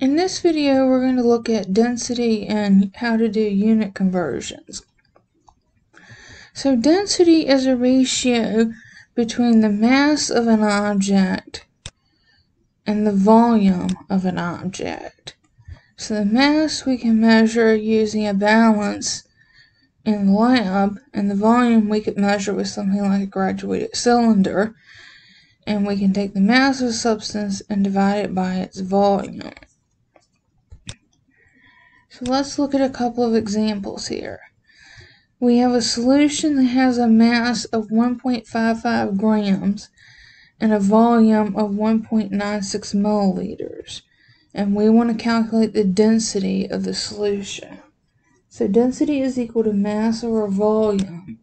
In this video, we're going to look at density and how to do unit conversions. So density is a ratio between the mass of an object and the volume of an object. So the mass we can measure using a balance in the lab, and the volume we could measure with something like a graduated cylinder, and we can take the mass of a substance and divide it by its volume. So let's look at a couple of examples here. We have a solution that has a mass of 1.55 grams and a volume of 1.96 milliliters, and we want to calculate the density of the solution. So density is equal to mass over volume,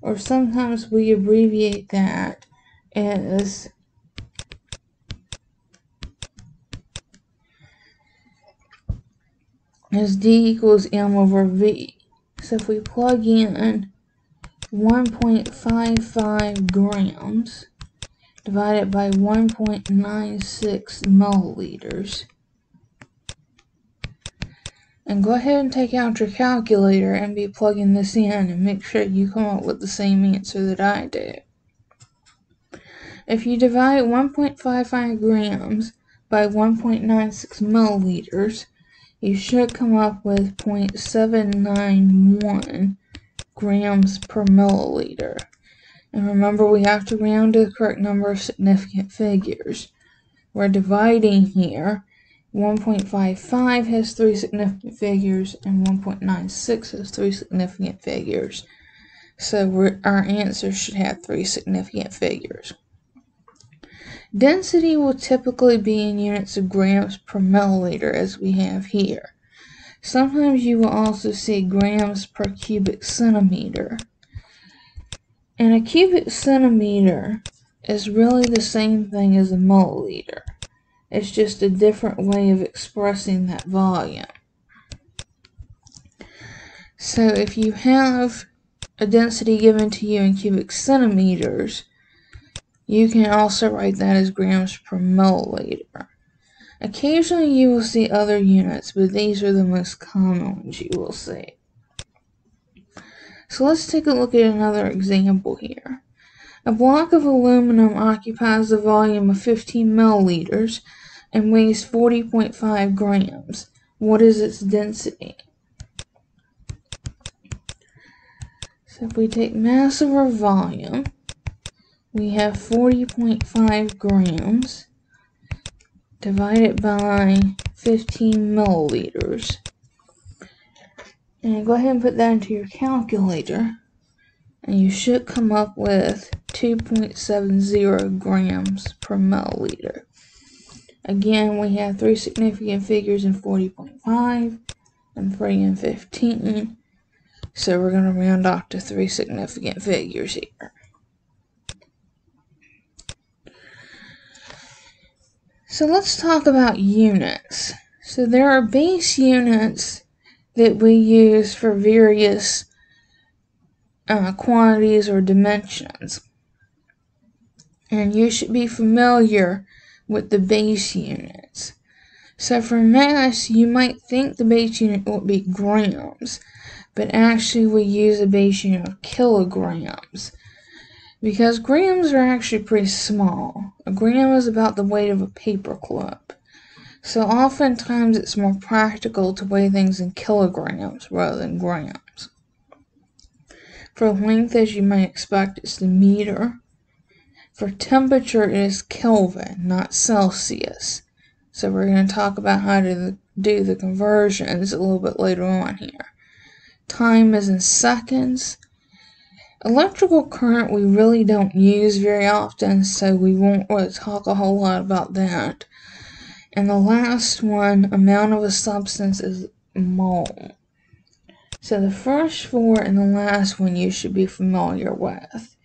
or sometimes we abbreviate that as as D equals M over V. So if we plug in 1.55 grams divided by 1.96 milliliters, and go ahead and take out your calculator and be plugging this in and make sure you come up with the same answer that I did. If you divide 1.55 grams by 1.96 milliliters, you should come up with 0.791 grams per milliliter. And remember, we have to round to the correct number of significant figures. We're dividing here. 1.55 has three significant figures, and 1.96 has three significant figures. So our answer should have three significant figures. Density will typically be in units of grams per milliliter as we have here. Sometimes you will also see grams per cubic centimeter. And a cubic centimeter is really the same thing as a milliliter. It's just a different way of expressing that volume. So if you have a density given to you in cubic centimeters, you can also write that as grams per milliliter. Occasionally you will see other units, but these are the most common ones you will see. So let's take a look at another example here. A block of aluminum occupies a volume of 15 milliliters and weighs 40.5 grams. What is its density? So if we take mass over volume, we have 40.5 grams divided by 15 milliliters. And go ahead and put that into your calculator. And you should come up with 2.70 grams per milliliter. Again, we have three significant figures in 40.5 and 3 and 15. So we're going to round off to three significant figures here. So let's talk about units. So there are base units that we use for various uh, quantities or dimensions. And you should be familiar with the base units. So for mass, you might think the base unit would be grams, but actually we use a base unit of kilograms because grams are actually pretty small. A gram is about the weight of a paperclip. So oftentimes it's more practical to weigh things in kilograms rather than grams. For length, as you might expect, it's the meter. For temperature, it is Kelvin, not Celsius. So we're going to talk about how to do the conversions a little bit later on here. Time is in seconds. Electrical current we really don't use very often, so we won't really talk a whole lot about that. And the last one, amount of a substance, is mole. So the first four and the last one you should be familiar with.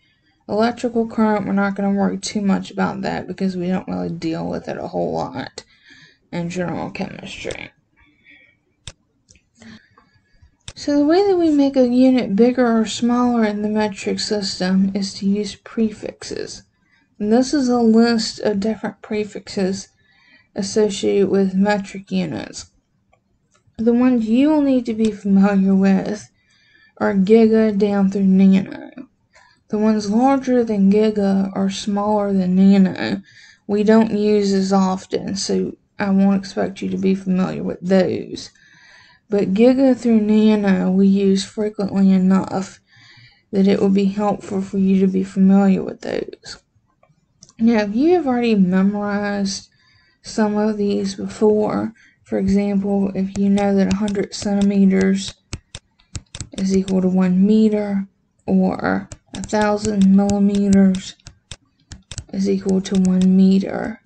Electrical current, we're not going to worry too much about that because we don't really deal with it a whole lot in general chemistry. So the way that we make a unit bigger or smaller in the metric system is to use prefixes. And this is a list of different prefixes associated with metric units. The ones you will need to be familiar with are giga down through nano. The ones larger than giga or smaller than nano we don't use as often, so I won't expect you to be familiar with those. But giga through nano we use frequently enough that it will be helpful for you to be familiar with those. Now, if you have already memorized some of these before, for example, if you know that 100 centimeters is equal to 1 meter, or 1000 millimeters is equal to 1 meter,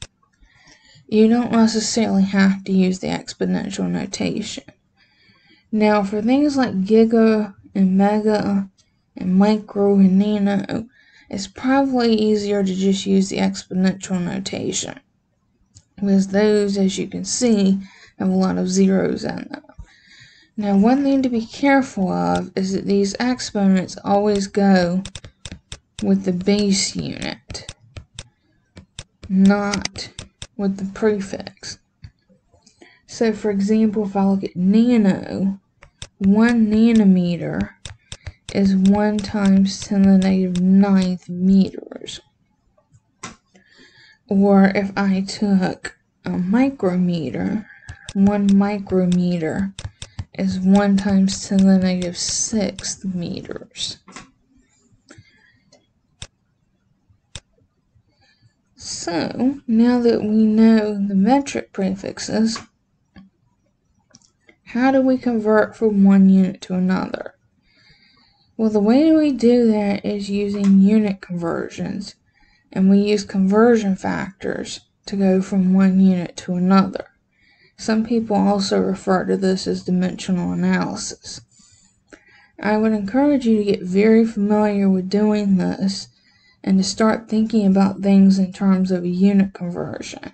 you don't necessarily have to use the exponential notation. Now, for things like giga and mega and micro and nano, it's probably easier to just use the exponential notation. Because those, as you can see, have a lot of zeros in them. Now, one thing to be careful of is that these exponents always go with the base unit, not with the prefix. So, for example, if I look at nano, one nanometer is 1 times 10 to the negative ninth meters. Or if I took a micrometer, 1 micrometer is 1 times 10 to the negative sixth meters. So, now that we know the metric prefixes, how do we convert from one unit to another? Well, the way we do that is using unit conversions, and we use conversion factors to go from one unit to another. Some people also refer to this as dimensional analysis. I would encourage you to get very familiar with doing this and to start thinking about things in terms of a unit conversion.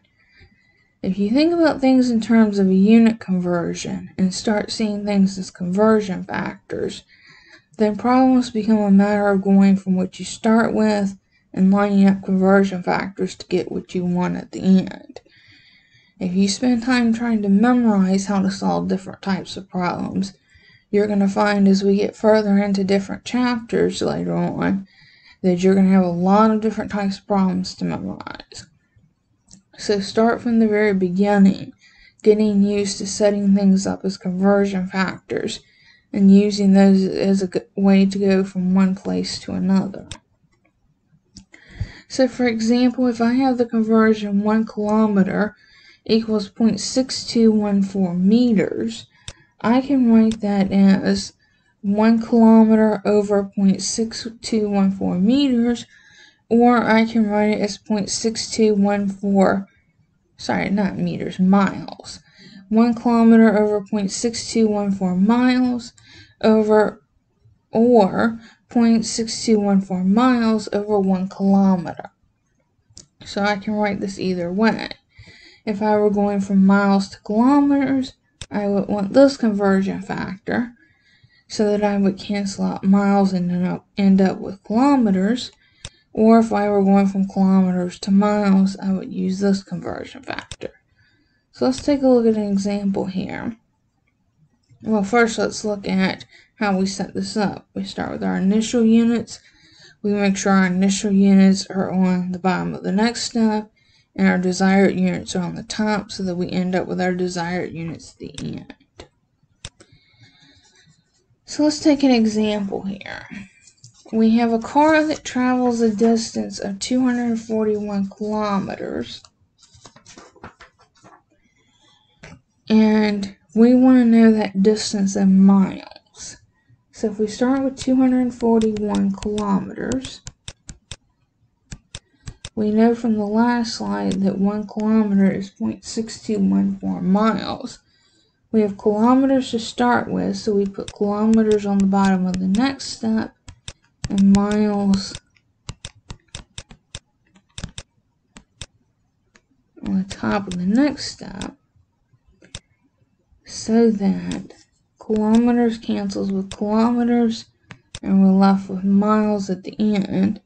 If you think about things in terms of a unit conversion and start seeing things as conversion factors, then problems become a matter of going from what you start with and lining up conversion factors to get what you want at the end. If you spend time trying to memorize how to solve different types of problems, you're going to find as we get further into different chapters later on that you're going to have a lot of different types of problems to memorize. So start from the very beginning, getting used to setting things up as conversion factors and using those as a way to go from one place to another. So for example, if I have the conversion 1 kilometer equals 0.6214 meters, I can write that as 1 kilometer over 0.6214 meters, or I can write it as 0.6214, sorry, not meters, miles. 1 kilometer over 0.6214 miles over or 0.6214 miles over 1 kilometer. So I can write this either way. If I were going from miles to kilometers, I would want this conversion factor so that I would cancel out miles and end up with kilometers. Or if I were going from kilometers to miles, I would use this conversion factor. So let's take a look at an example here. Well, first let's look at how we set this up. We start with our initial units. We make sure our initial units are on the bottom of the next step and our desired units are on the top so that we end up with our desired units at the end. So let's take an example here. We have a car that travels a distance of 241 kilometers and we want to know that distance in miles. So if we start with 241 kilometers, we know from the last slide that 1 kilometer is 0.6214 miles. We have kilometers to start with, so we put kilometers on the bottom of the next step miles on the top of the next step so that kilometers cancels with kilometers and we're left with miles at the end,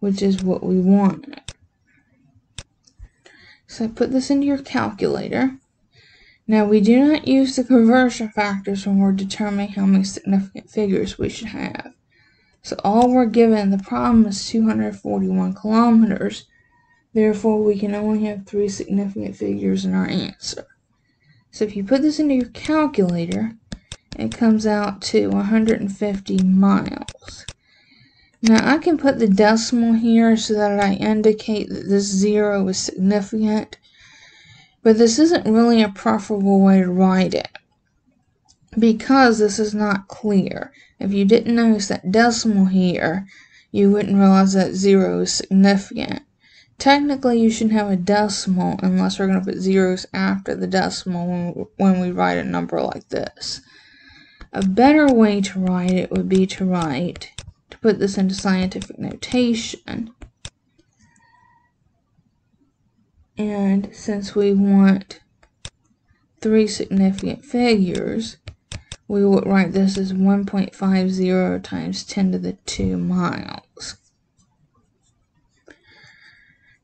which is what we wanted. So put this into your calculator. Now we do not use the conversion factors when we're determining how many significant figures we should have. So all we're given, the problem is 241 kilometers, therefore we can only have three significant figures in our answer. So if you put this into your calculator, it comes out to 150 miles. Now I can put the decimal here so that I indicate that this zero is significant, but this isn't really a preferable way to write it because this is not clear. If you didn't notice that decimal here, you wouldn't realize that zero is significant. Technically, you shouldn't have a decimal unless we're going to put zeros after the decimal when, when we write a number like this. A better way to write it would be to write, to put this into scientific notation. And since we want three significant figures, we would write this as 1.50 times 10 to the 2 miles.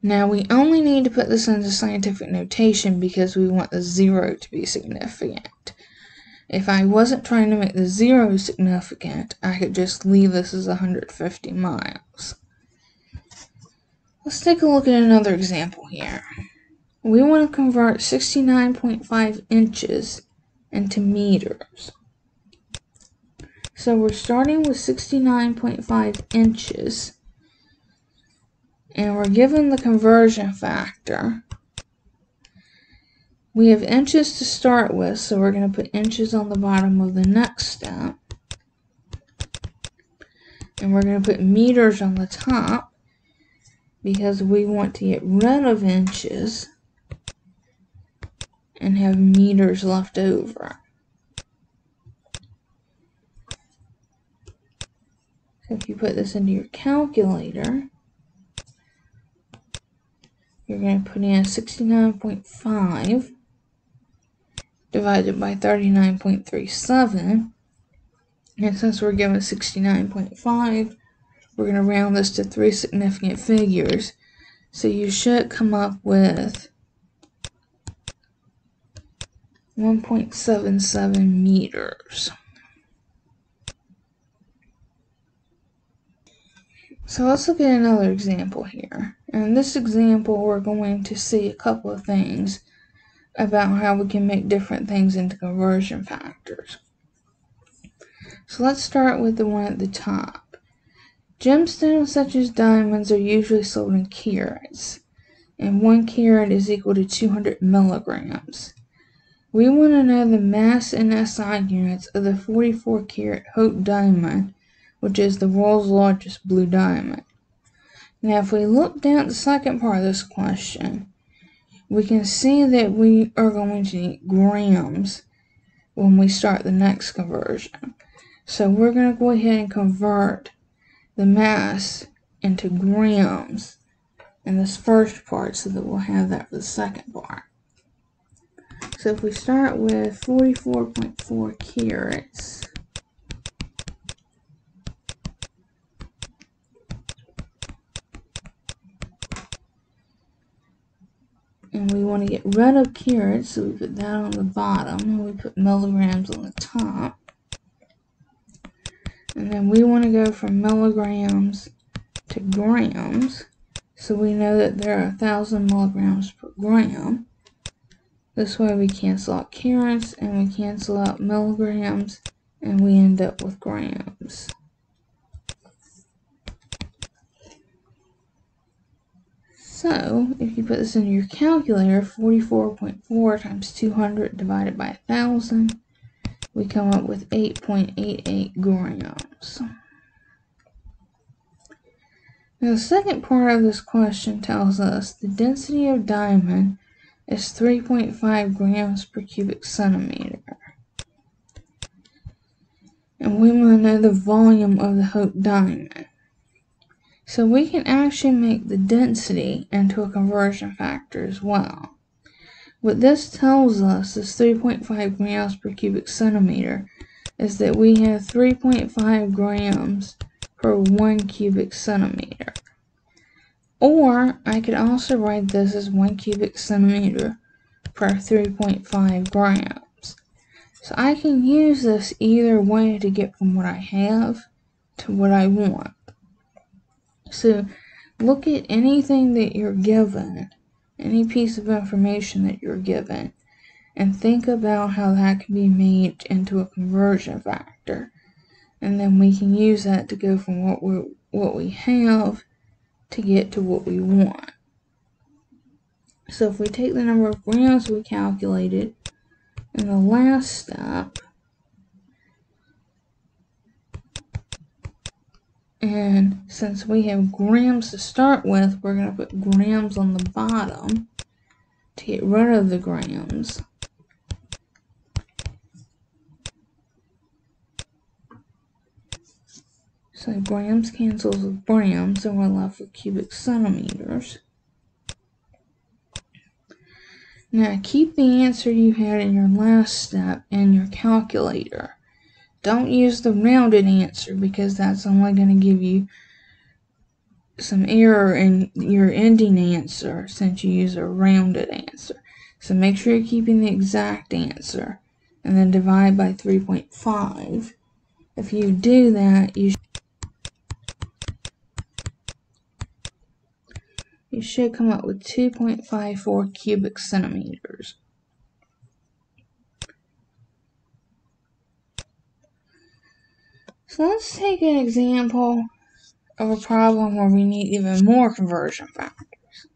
Now we only need to put this into scientific notation because we want the zero to be significant. If I wasn't trying to make the zero significant, I could just leave this as 150 miles. Let's take a look at another example here. We want to convert 69.5 inches into meters. So we're starting with 69.5 inches. And we're given the conversion factor. We have inches to start with, so we're going to put inches on the bottom of the next step. And we're going to put meters on the top because we want to get rid of inches and have meters left over. If you put this into your calculator, you're going to put in 69.5 divided by 39.37. And since we're given 69.5, we're going to round this to three significant figures. So you should come up with 1.77 meters. So let's look at another example here. In this example, we're going to see a couple of things about how we can make different things into conversion factors. So let's start with the one at the top. Gemstones such as diamonds are usually sold in carats, and one carat is equal to 200 milligrams. We want to know the mass in SI units of the 44 carat Hope diamond which is the world's largest blue diamond. Now, if we look down at the second part of this question, we can see that we are going to need grams when we start the next conversion. So we're going to go ahead and convert the mass into grams in this first part so that we'll have that for the second part. So if we start with 44.4 carats, and we want to get rid of carats, so we put that on the bottom, and we put milligrams on the top. And then we want to go from milligrams to grams, so we know that there are a thousand milligrams per gram. This way we cancel out carats, and we cancel out milligrams, and we end up with grams. So, if you put this into your calculator, 44.4 times 200 divided by 1,000, we come up with 8.88 grams. Now, the second part of this question tells us the density of diamond is 3.5 grams per cubic centimeter. And we want to know the volume of the Hope diamond. So we can actually make the density into a conversion factor as well. What this tells us is 3.5 grams per cubic centimeter is that we have 3.5 grams per 1 cubic centimeter. Or I could also write this as 1 cubic centimeter per 3.5 grams. So I can use this either way to get from what I have to what I want. So look at anything that you're given, any piece of information that you're given, and think about how that can be made into a conversion factor. And then we can use that to go from what we what we have to get to what we want. So if we take the number of grams we calculated in the last step, and since we have grams to start with, we're going to put grams on the bottom to get rid of the grams. So grams cancels with grams, and we're left with cubic centimeters. Now keep the answer you had in your last step in your calculator. Don't use the rounded answer because that's only going to give you some error in your ending answer since you use a rounded answer. So make sure you're keeping the exact answer and then divide by 3.5. If you do that, you you should come up with 2.54 cubic centimeters. So let's take an example of a problem where we need even more conversion factors.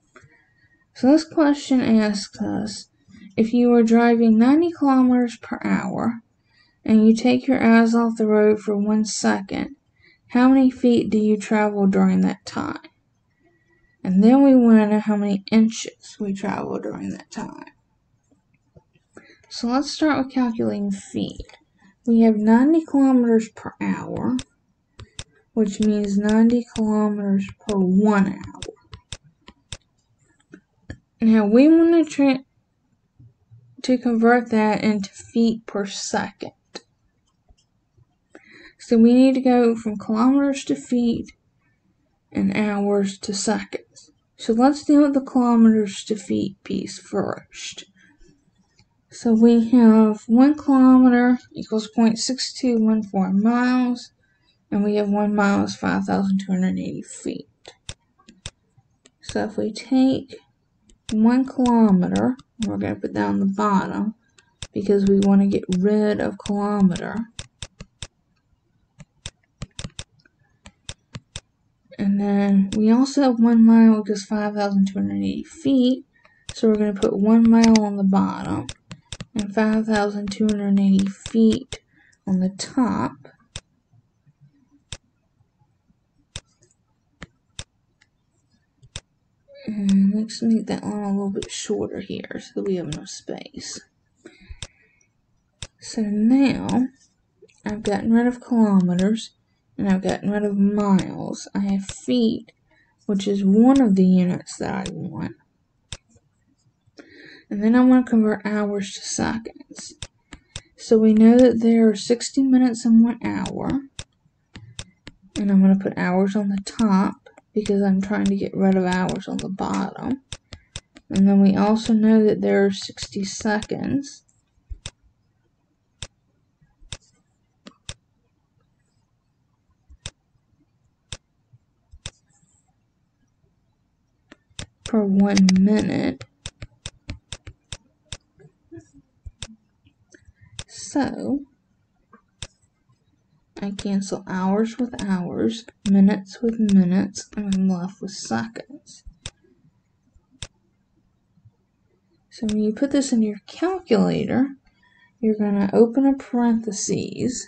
So this question asks us, if you were driving 90 kilometers per hour and you take your eyes off the road for one second, how many feet do you travel during that time? And then we want to know how many inches we travel during that time. So let's start with calculating feet. We have 90 kilometers per hour, which means 90 kilometers per one hour. Now we want to to convert that into feet per second. So we need to go from kilometers to feet and hours to seconds. So let's deal with the kilometers to feet piece first. So we have 1 kilometer equals 0.6214 miles, and we have 1 mile is 5,280 feet. So if we take 1 kilometer, we're going to put down the bottom because we want to get rid of kilometer. And then we also have one mile, which is 5,280 feet. So we're going to put one mile on the bottom and 5,280 feet on the top. And let's make that line a little bit shorter here so that we have enough space. So now I've gotten rid of kilometers and I've gotten rid of miles. I have feet, which is one of the units that I want. And then I want to convert hours to seconds. So we know that there are 60 minutes in one hour. And I'm going to put hours on the top because I'm trying to get rid of hours on the bottom. And then we also know that there are 60 seconds. per one minute. So, I cancel hours with hours, minutes with minutes, and I'm left with seconds. So when you put this in your calculator, you're going to open a parentheses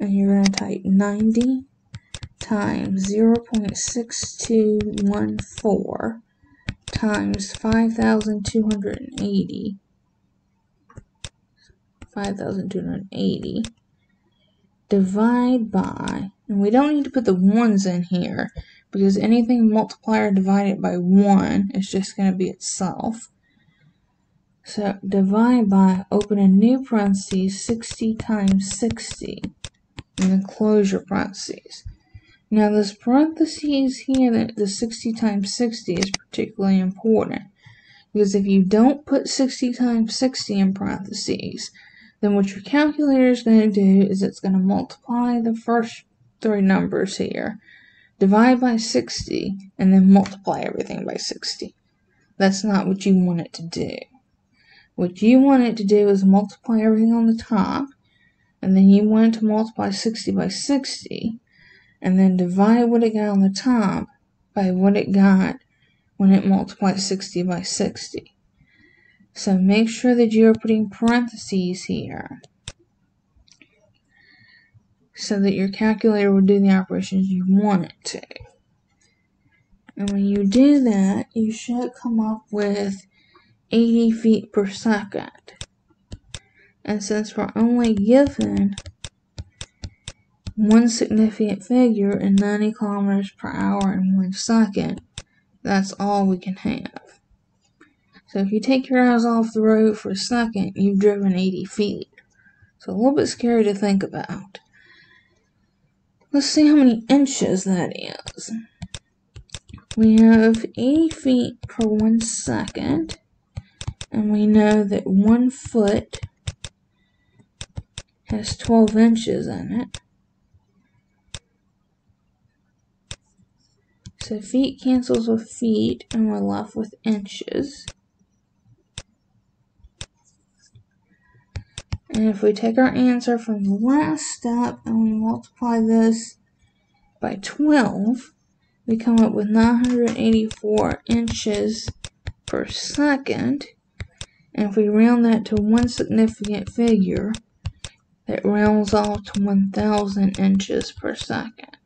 and you're going to type 90 times 0.6214 times 5,280. 5,280 divide by, and we don't need to put the ones in here because anything multiplier divided by 1 is just going to be itself. So divide by, open a new parenthesis, 60 times 60, and then close your parentheses. Now this parentheses here, the 60 times 60 is particularly important. Because if you don't put 60 times 60 in parentheses, then what your calculator is going to do is it's going to multiply the first three numbers here, divide by 60, and then multiply everything by 60. That's not what you want it to do. What you want it to do is multiply everything on the top, and then you want it to multiply 60 by 60, and then divide what it got on the top by what it got when it multiplies 60 by 60. So make sure that you are putting parentheses here so that your calculator will do the operations you want it to. And when you do that, you should come up with 80 feet per second. And since we're only given one significant figure in 90 kilometers per hour in one second, that's all we can have. So if you take your eyes off the road for a second, you've driven 80 feet. So a little bit scary to think about. Let's see how many inches that is. We have 80 feet per one second, and we know that one foot has 12 inches in it. So feet cancels with feet, and we're left with inches. And if we take our answer from the last step and we multiply this by 12, we come up with 984 inches per second. And if we round that to one significant figure, it rounds off to 1000 inches per second.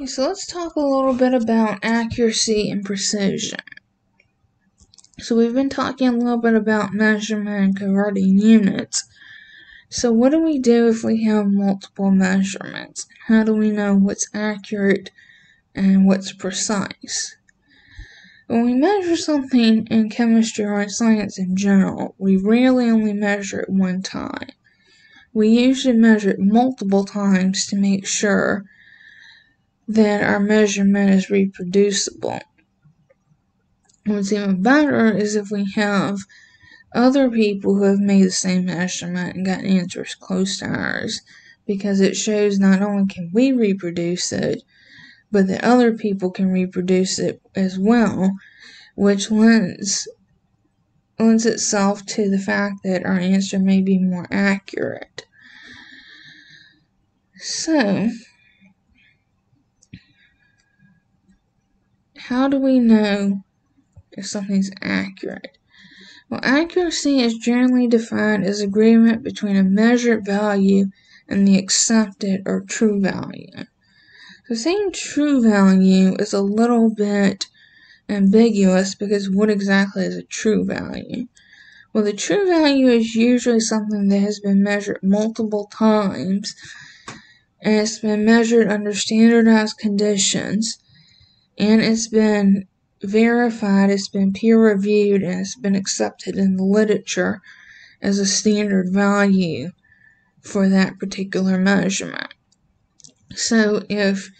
Okay, so let's talk a little bit about accuracy and precision. So we've been talking a little bit about measurement and converting units. So what do we do if we have multiple measurements? How do we know what's accurate and what's precise? When we measure something in chemistry or in science in general, we rarely only measure it one time. We usually measure it multiple times to make sure then our measurement is reproducible. What's even better is if we have other people who have made the same measurement and got answers close to ours, because it shows not only can we reproduce it, but that other people can reproduce it as well, which lends lends itself to the fact that our answer may be more accurate. So, How do we know if something's accurate? Well, accuracy is generally defined as agreement between a measured value and the accepted or true value. So saying true value is a little bit ambiguous because what exactly is a true value? Well, the true value is usually something that has been measured multiple times and it's been measured under standardized conditions and it's been verified, it's been peer reviewed, and it's been accepted in the literature as a standard value for that particular measurement. So if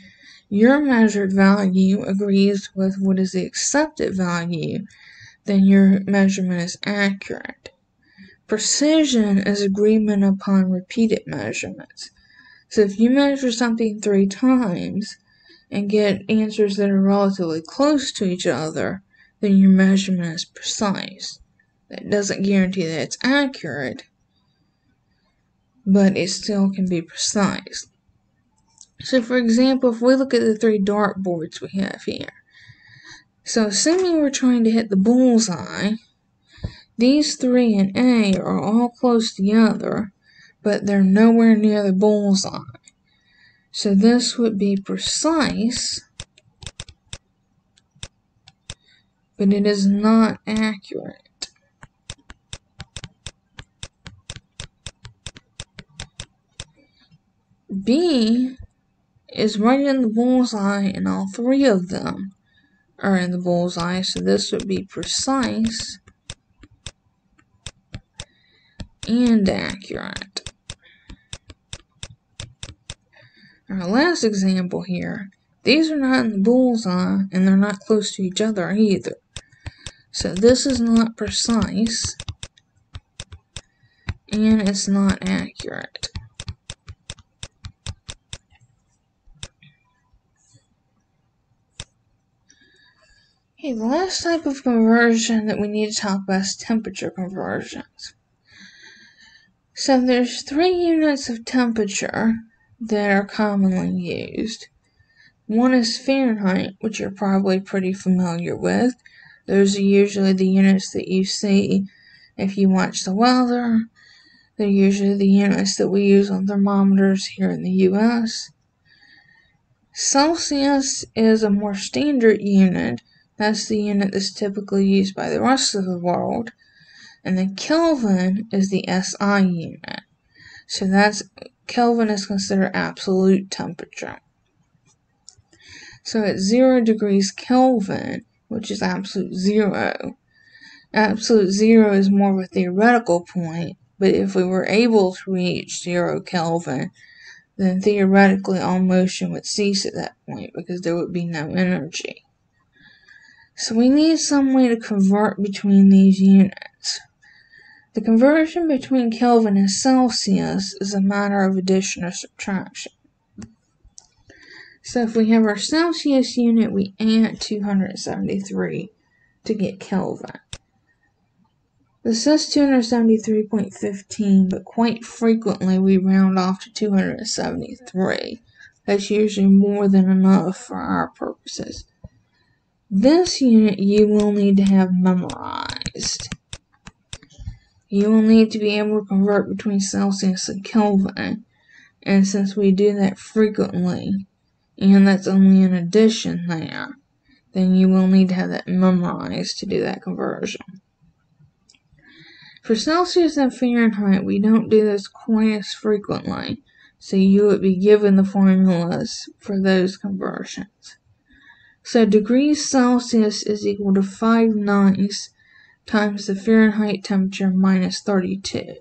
your measured value agrees with what is the accepted value, then your measurement is accurate. Precision is agreement upon repeated measurements. So if you measure something three times, and get answers that are relatively close to each other, then your measurement is precise. That doesn't guarantee that it's accurate, but it still can be precise. So, for example, if we look at the three dartboards we have here, so assuming we're trying to hit the bullseye, these three and A are all close together, but they're nowhere near the bullseye. So this would be precise, but it is not accurate. B is right in the bullseye, and all three of them are in the bullseye, so this would be precise and accurate. Our last example here, these are not in the bullseye and they're not close to each other either. So this is not precise and it's not accurate. Okay, the last type of conversion that we need to talk about is temperature conversions. So there's three units of temperature that are commonly used. One is Fahrenheit, which you're probably pretty familiar with. Those are usually the units that you see if you watch the weather. They're usually the units that we use on thermometers here in the US. Celsius is a more standard unit that's the unit that's typically used by the rest of the world. And then Kelvin is the SI unit. So that's Kelvin is considered absolute temperature. So at zero degrees Kelvin, which is absolute zero, absolute zero is more of a theoretical point, but if we were able to reach zero Kelvin, then theoretically all motion would cease at that point because there would be no energy. So we need some way to convert between these units. The conversion between Kelvin and Celsius is a matter of addition or subtraction. So if we have our Celsius unit, we add 273 to get Kelvin. This says 273.15, but quite frequently we round off to 273. That's usually more than enough for our purposes. This unit you will need to have memorized. You will need to be able to convert between Celsius and Kelvin. And since we do that frequently, and that's only an addition there, then you will need to have that memorized to do that conversion. For Celsius and Fahrenheit, we don't do this quite as frequently, so you would be given the formulas for those conversions. So degrees Celsius is equal to 5 nines times the Fahrenheit temperature minus 32.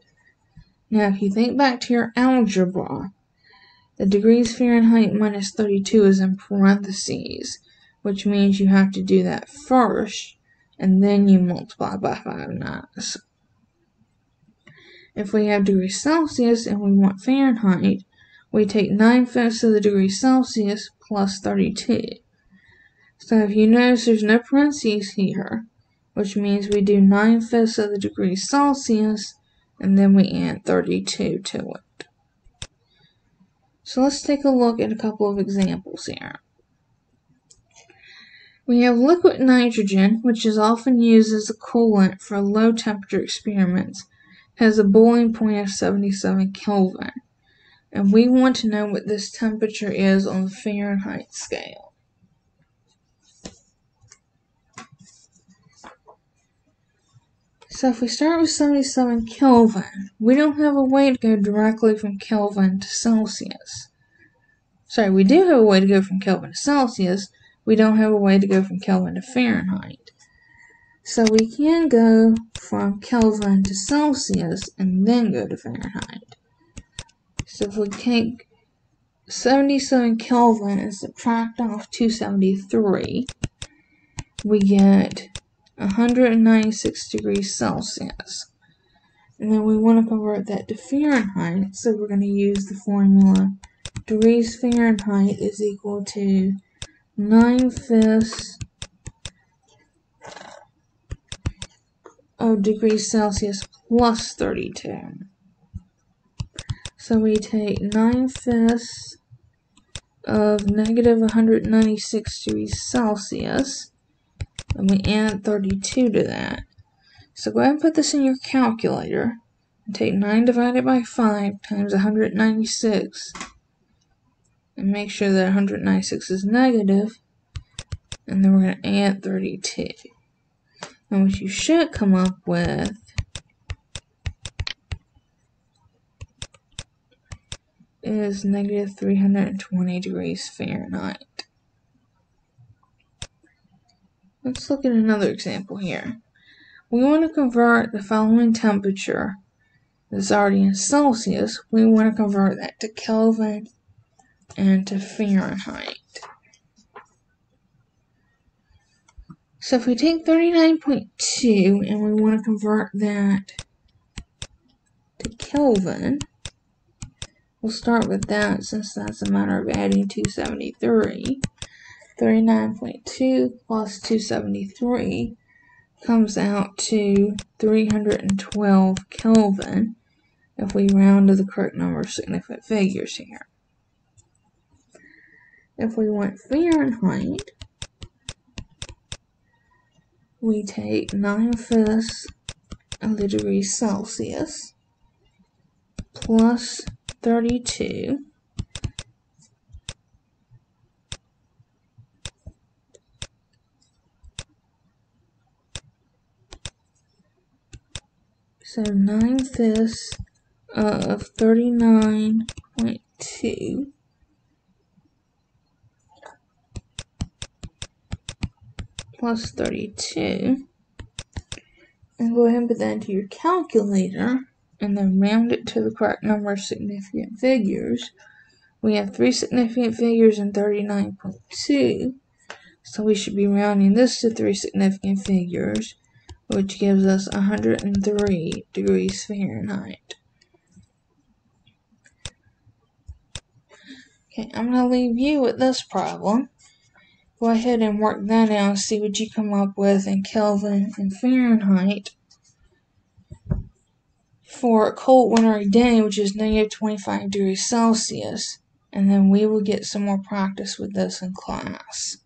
Now, if you think back to your algebra, the degrees Fahrenheit minus 32 is in parentheses, which means you have to do that first, and then you multiply by 5 nines. If we have degrees Celsius and we want Fahrenheit, we take 9 fifths of the degree Celsius plus 32. So if you notice there's no parentheses here, which means we do 9 fifths of the degree Celsius, and then we add 32 to it. So let's take a look at a couple of examples here. We have liquid nitrogen, which is often used as a coolant for low temperature experiments, has a boiling point of 77 Kelvin. And we want to know what this temperature is on the Fahrenheit scale. So if we start with 77 Kelvin, we don't have a way to go directly from Kelvin to Celsius. Sorry, we do have a way to go from Kelvin to Celsius. We don't have a way to go from Kelvin to Fahrenheit. So we can go from Kelvin to Celsius and then go to Fahrenheit. So if we take 77 Kelvin and subtract off 273, we get 196 degrees Celsius. And then we want to convert that to Fahrenheit, so we're going to use the formula degrees Fahrenheit is equal to 9 fifths of degrees Celsius plus 32. So we take 9 fifths of negative 196 degrees Celsius and we add 32 to that. So go ahead and put this in your calculator and take 9 divided by 5 times 196 and make sure that 196 is negative. and then we're going to add 32. And what you should come up with is negative 320 degrees Fahrenheit. Let's look at another example here. We want to convert the following temperature is already in Celsius, we want to convert that to Kelvin and to Fahrenheit. So if we take 39.2 and we want to convert that to Kelvin, we'll start with that since that's a matter of adding 273. 39.2 plus 273 comes out to 312 Kelvin if we round to the correct number of significant figures here. If we want Fahrenheit, we take 9 fifths of the degree Celsius plus 32 So 9 fifths of 39.2 plus 32 and go ahead and put that into your calculator and then round it to the correct number of significant figures. We have three significant figures in 39.2 so we should be rounding this to three significant figures which gives us 103 degrees Fahrenheit. Okay, I'm going to leave you with this problem. Go ahead and work that out see what you come up with in Kelvin and Fahrenheit for a cold wintry day, which is negative 25 degrees Celsius. And then we will get some more practice with this in class.